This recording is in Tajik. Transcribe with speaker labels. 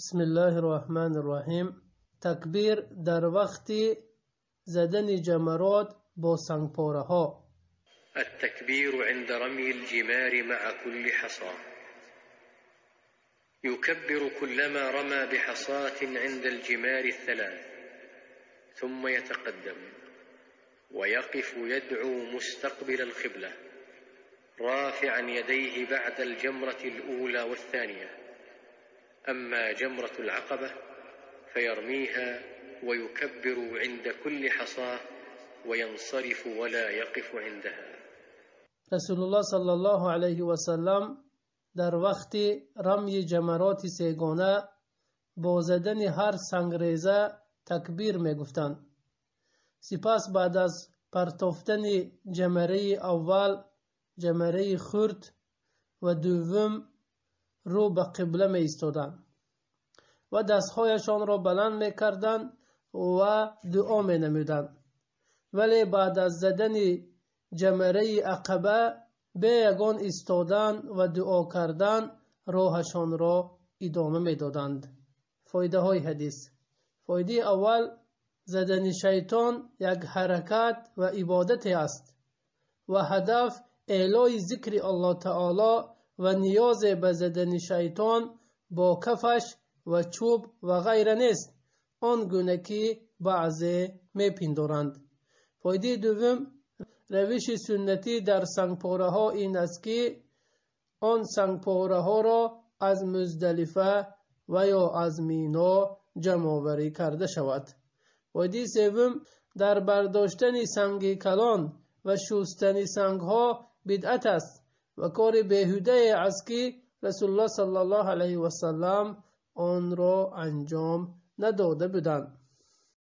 Speaker 1: بسم الله الرحمن الرحیم تکبیر در وقت زدن جمرات با سنگپاره ها
Speaker 2: التكبير عند رمي الجمار مع كل حصى يكبر كلما رمى بحصاة عند الجمار الثلاث ثم يتقدم ويقف يدعو مستقبل القبلة رافعا يديه بعد الجمرة الأولى والثانية أما جمرة العقبة فيرميها ويكبر عند كل حصاة وينصرف ولا يقف عندها
Speaker 1: رسول الله صلى الله عليه وسلم در وقت رمی جمرات سیگانه با زدن هر سنگریزه تکبیر می گفتند. سپس بعد از پرتافتن جمره اول جمره خرد و دوم рӯ ба қибла меистоданд ва дастҳояшонро баланд мекарданд ва дуо менамуданд. вале баъд аз задани ҷамараи ақаба бе ягон истодан ва дуо кардан роҳашонро идома медоданд. фоидаҳои ҳадис. фоидаи аввал задани шайтон як ҳаракат ва ибодате аст ва ҳадаф эълои зикри аллоҳ таоло ва ниёзе ба задани шайтон бо кафаш ва чӯб ва ғайра нест. Он гуна ки баъзе мепиндоранд. Фоидаи дуввум равиши суннатӣ дар сангпораҳо ин аст ки он сангпораҳоро аз муздалифа ва ё аз мино ҷамъоварӣ карда шавад. Фоидаи севум дар бардоштани санги калон ва шӯстани сангҳо бидъат аст. سوم در برداشتن سنگ کلان و شستن سنگ ها بدعت است و کار بهوده است که رسول الله صلی الله علیه و سلم آن را انجام نداده بودند